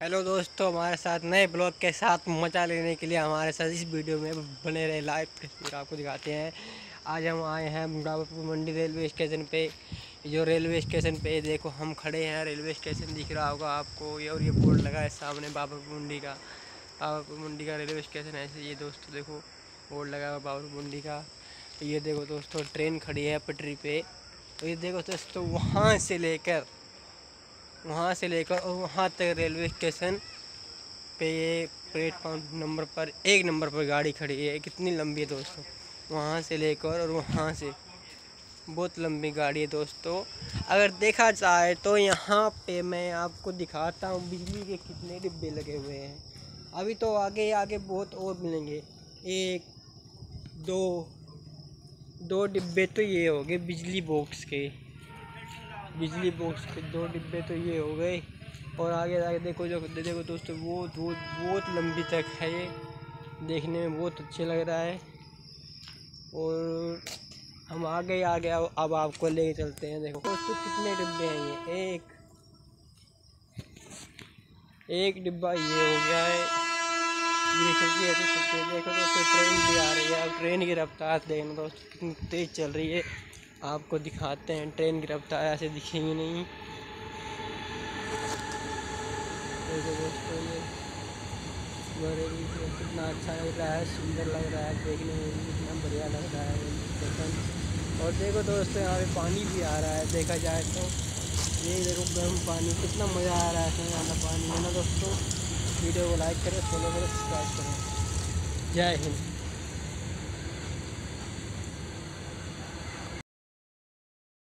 Hello दोस्तों, हमारे साथ नए ब्लॉग के साथ मज़ा लेने के लिए हमारे साथ इस वीडियो में बने रहे लाइव तस्वीर आपको दिखाते हैं। आज हम आए हैं मुरादपुर मंडी रेलवे स्टेशन पे। जो रेलवे स्टेशन पे देखो हम खड़े हैं, रेलवे स्टेशन दिख रहा होगा आपको। ये और ये बोर्ड लगा है सामने बाबरपुर मंडी का। बाबरपुर मंडी का रेलवे स्टेशन ऐसे। ये दोस्तों देखो, बोर्ड लगा हुआ बाबरपुर मंडी का। ये देखो दोस्तों, ट्रेन खड़ी है पटरी पे। तो ये देखो दोस्तों, वहाँ से लेकर वहाँ से लेकर और वहाँ तक रेलवे स्टेशन पे ये प्लेटफॉर्म नंबर पर, एक नंबर पर गाड़ी खड़ी है। कितनी लंबी है दोस्तों। वहाँ से लेकर और वहाँ से। बहुत लंबी गाड़ी है दोस्तों। अगर देखा जाए तो यहाँ पे मैं आपको दिखाता हूँ बिजली के कितने डिब्बे लगे हुए हैं। अभी तो आगे आगे बहुत और मिलेंगे। एक, दो दो डिब्बे तो ये हो गए बिजली बॉक्स के। बिजली बॉक्स के दो डिब्बे तो ये हो गए। और आगे आगे देखो जो देखो दोस्तों, वो बहुत बहुत लंबी तक है ये। देखने में बहुत अच्छे लग रहा है। और हम आगे आगे अब आपको ले चलते हैं। देखो दोस्तों, कितने डिब्बे हैं ये? एक। एक डिब्बा ये हो गया है। ये चलती है देखो दोस्तों, ट्रेन भी आ रही है। अब ट्रेन की रफ्तार देखना दोस्तों, कितनी तेज़ चल रही है। आपको दिखाते हैं, ट्रेन की रफ्तार ऐसे दिखेंगी नहीं। कितना अच्छा लग रहा है, सुंदर लग रहा है, देखने में भी कितना बढ़िया लग रहा है और देखो दोस्तों, यहाँ पे पानी भी आ रहा है, देखा जाए तो। ये देखो गर्म पानी, कितना मज़ा आ रहा है इसमें ज़्यादा पानी। है ना दोस्तों? वीडियो को लाइक करें फॉलो करें सब्सक्राइब करें। जय हिंद।